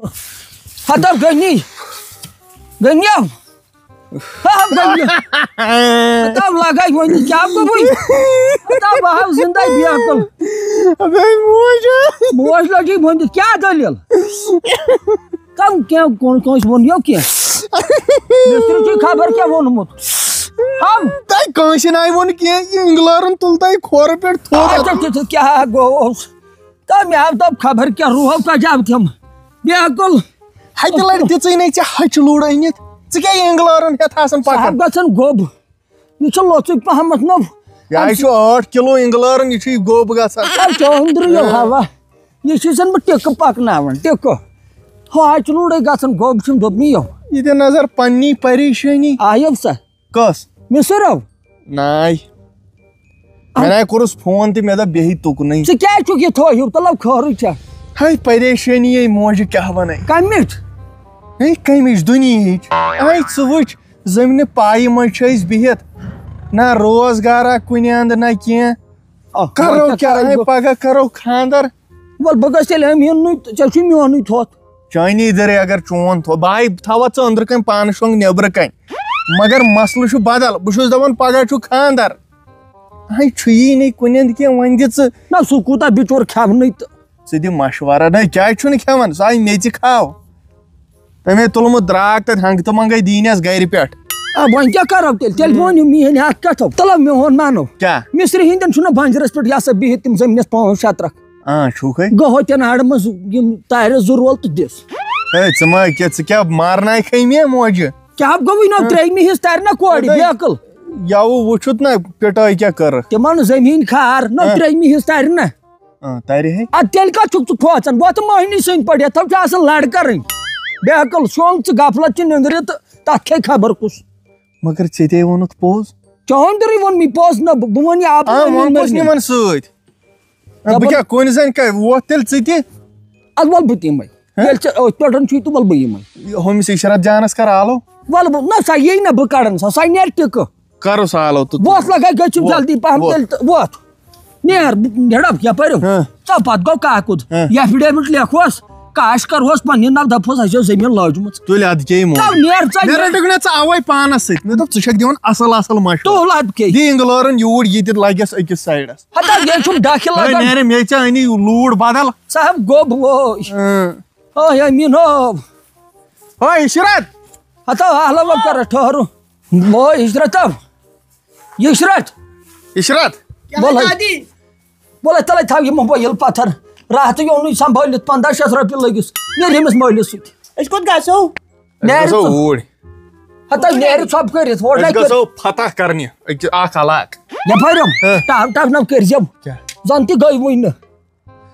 हतब गनी गनिया हम गनिया लगा वनी क्या को भाई हतब हाव ज़िंदा बियाकल अबे मोज मोज लगी वनी क्या दलिल कम क्या? कौन कौन वन यो क्या? मिस्त्री की खबर क्या वन मुत। हम। तय कांश नाय वोन के इंग्लरन तुल तय खोर पे थोड़ा अच्छा अच्छा क्या गो तब मैं तब खबर क्या रूह का जाब थम बियाकल हत लड़ नै चे हच लूड़ अनित चे हेत आसन पकन गसन गोब ये छ लोचुक पहमत न या छु 8 किलो इंग्लरन ये छु गोब गसन चौंद्र यो हवा ये सीज़न में टेक पकनावन टेक हो आज लूड़े गसन गोब छम दोबनी यो ये नज़र पन्नी परेशानी आयब सा कस मिसरव नाय मैंने कुरस फ़ोन ते मे दा बेही तुक नहीं से क्या छु के थो यो तलब खर छ हाय परेशानी ये मोज क्या वनै है कमिच दुनियच आई छु वच ज़मीन पाई मज बिहित ना रोजगारा कुन अंद ना किया करो क्या है पगा करो खानदर वल बगस तेल हम इन चल छु मियोन थोत चाइनी इधर अगर चोन थो भाई थवा च अंदर कन पान शोंग नेबर कन मगर मसल बदल बुछुस दवन पगा छु खानदर आई छु यी नहीं कुन के वन दिस ना सु कुता बिचोर खावनै त च दि मशवरा न क्या छु न खेवन साई मेच खाओ तमे तुलमु द्राग त हंग त मंगै दीनस गर पेट अब वन क्या करब तेल तेल बोन मिहन हाथ कथो तलब मियोन मानो क्या मिस्त्री हिंदन छु न बंजरस पे या सब बिहित तिम जमीनस पाँच शतरक आ छु खै गहो तेन आड़ मज यम तारे जुरवल त दिस ए चमा के च क्या मारना खै मे मोज क्या आप गवी ना त्रेगमी हिस तार ना कोड़ी नहीं। बेकल याव वुछुत ना पिटाई क्या कर तिमन ज़मीन खार ना हाँ। तार है? आ तेल का चुक चुक खोचन वो तो मोहिनी सिंह पड़े तब क्या असल लड़ कर। बेकल सोंग च गफलत च निंद्र त तथे खबर कुछ। मगर चेते वोनुत पोज? चौंदरी वन मी पोस न बुमन आप आ मन पोस निमन सत अब क्या कोन जन का वो तेल चेते? अल बल बुती मै तेल च पेटन छु तो बल बई मै होमिस इशरत जानस कर आलो। वल ना सा यही ना बकड़न सा सा नेर टिक करो सालो तो लगा जल्दी तेल वो नेर हेडप क्या पर हाँ। चपात गो काकुद हाँ। या एफिडेविट लेखोस काश करहोस पन्ने नव दफोस आसो ज़मीन लाजमुत तुल अद के मो तब नेर च मेरा डगना च आवै पानस सत मे दप चुशक दिवन असल असल मश. तो लाद के. दी इंग्लरन यूर ये लागस अकिस साइडस हता ये छुम दाखिल अरे लगन नेरे मे च अनि लूड बदल साहब गोब वो ओ या मीनो ओए इशरत हता हला वो कर ठहरो. वो इशरत इशरत. इशरत बोला बोला तले था ये मोबाइल पत्थर रात यो नु संभालित 15 रुपये लगिस नेर हमस मोबाइल सुत अस कोत गसो नेर गसो ऊड हता नेर सब करित वो ना कर गसो फतह करनी अख अलाक या फरम हाँ। टाप टाप न कर जब क्या जानती गई वइन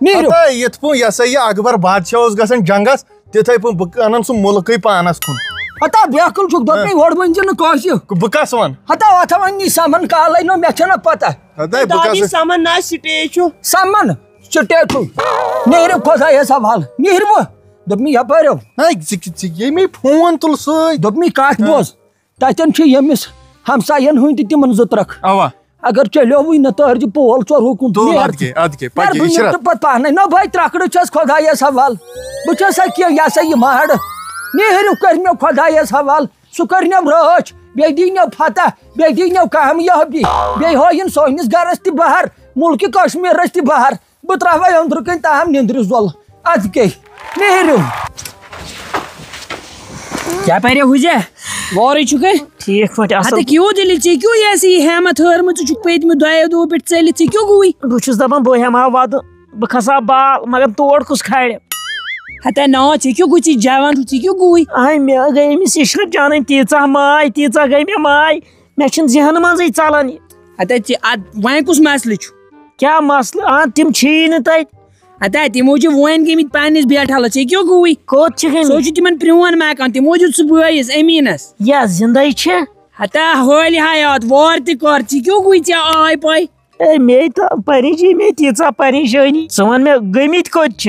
नेर पता यत पो यसा ये अकबर बादशाह ओस गसन जंगस तिथै पो बक अनन सु मुल्कै पानस कुन हता बेकल छुक दोपनी वड वइन काश बकस वन हता अथा वनी सामान कालै न मेछन पता हदै दादी बकस सामान ना स्टेज छु सामान चिटे छु नेर खोजा ये सवाल नेर वो दोपनी या फरम हाय जिक जिक ये मे फ़ोन तुल सय दोपनी काट बोस ततन छ यमिस हमसायन हुई तिमन जुत्रक अवा अगर चलो वही न तो अर्ज़ पोल चोर हुकुम तो अद के अद के पके इशरत पता नहीं ना भाई त्राकड़ छस खुदा ये सवाल बुछस कि या सही माड़ नेहरू करनो खुदा ये सवाल सु करनो रोच बे दीनो फता बे दीनो कामयाबी बे होइन सोइनिस गरस ति बाहर मुल्क कश्मीर रस ति बाहर बत्रावा अंदर कन ताम निंद्र जोल। अद के नेहरू। क्या पहरे हुजे वोरे चुके? ठीक पट अत असल क्यों दिल चे? क्यों ऐसी हेमत हरम छु पेतम दयो दो पे चल चे? क्यों गुई बह छुस दपन बह हेमा वद बह खसा बाल मगर तोड़ कुस खाड़ हता ना चे क्यों गुई जवान छु क्यों गुई आई मे गई अमिस इशरत जान तीचा माय तीचा गई मे माय मे छन जहन मज चलान हता चे वह कुछ मसले छु क्या मसल आ तिम छी न तत हता तिमो छु वन गमित पानिस बैठल चे क्यों गुई कोत छ सो गई छु तिमन प्रिवन मकान तिमो छु सुबहस अमीनस या ज़िंदा छ हता होल हयात वार ते कर चे क्यों गुई चे आय पाय ए मे तो परेशानी मे तीचा परेशानी सन मे गमित कोत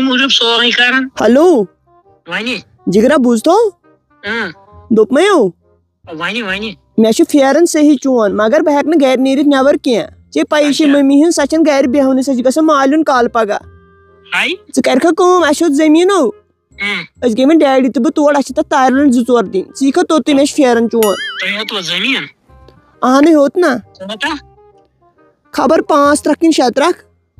मुझे सो कारण हेलो वाइनी जिगरा बुझतो दोपमयो वाइनी वाइनी मे फेरन सही चोन मगर बह हेक गर नीरित नबर कह चे पी से मम्मी हिंद सचन गर बेहन सह ग मालून काल पगह ऐ करखा गई अस जमीनो तो बहुत डैडी तो तथा तोड़ तार जो दिन यीखा तोत मे फेरन चोन अहन होत ना खबर पाँच त्रख किन शे तरख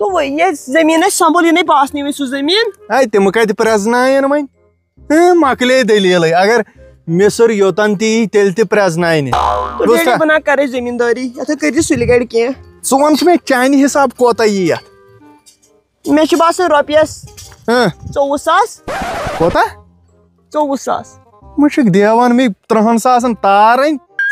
तो वही है ज़मीन है संभल इन पास नीव सू ज़मीन है तम कत प्रजनायन वन मकले दलील अगर मिसर योतन ती तेल ते प्रजनायन बना करे जमींदारी ये कर सुलि गड़ कह वन मे चान हिसाब कोत ये मे बसान रोपयस चौवह सास कोत कोता सास मुझे देवान में त्रुहन सासन तारन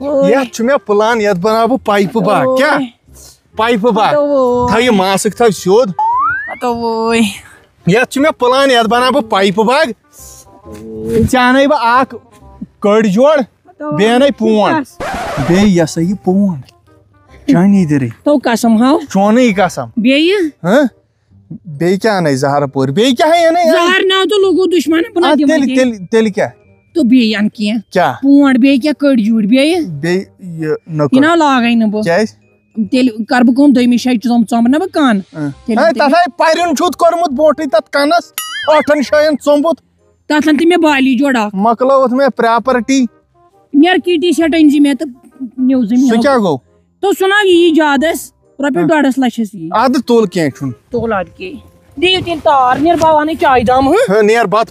मे पलान ये बना बह पाइप बा क्या पाइप बा थे यह मासक थो सोद ये मे पलान ये बना बह पाइप बाग चान बड़ जोड़ बेन पोन बे पोन चनी दर कसम हाव चोन कसम बे क्या अन जहर बे क्या है दुश्मन तेल क्या तो अन बे क्या? कड़ जूड़ न तेल कर बो चम कान? तथन ते मे बाली जोड़ा। मकल मे प्रॉपर्टी। मेर की टी शर्ट अंजी मे तो न्यूज़ गो। तो सुना ये जादस रुपये डोडस लक्षस तार निर चाय दाम ह? निर बात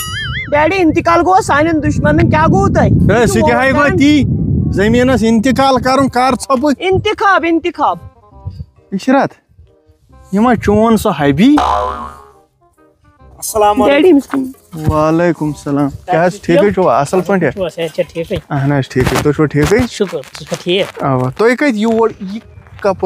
डैडी इंतकाल गो सान दुश्मन क्या गो ती ज़मीन इंतकाल कर कर छप इशरत यमा चोन सो हबी वालेकुम सलाम। क्या ठीक छो असल ठीक हाँ, हाँ, ठीक तो ठीक आवा तुम कत योर कप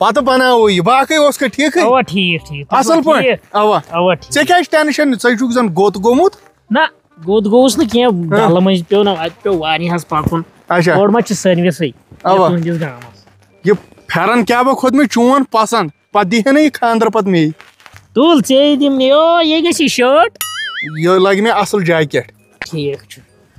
पत बनावो यह बाकी ओस के ठीक है ओवा ठीक ठीक असल पे ओवा ओवा ठीक से क्या टेंशन से छुक जन गोत गोमुत ना गोत गोस न के गल मज पे ना अत पे वारी हस पकुन अच्छा और मच सर्विस ही ओवा तुंजिस गामस ये फेरन क्या बो खुद में चून पसंद पत दी है ना ये खांदर पत में तुल से दिम यो ये गसी शर्ट यो लग में असल जैकेट ठीक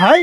हाय.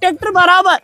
ट्रैक्टर बराबर.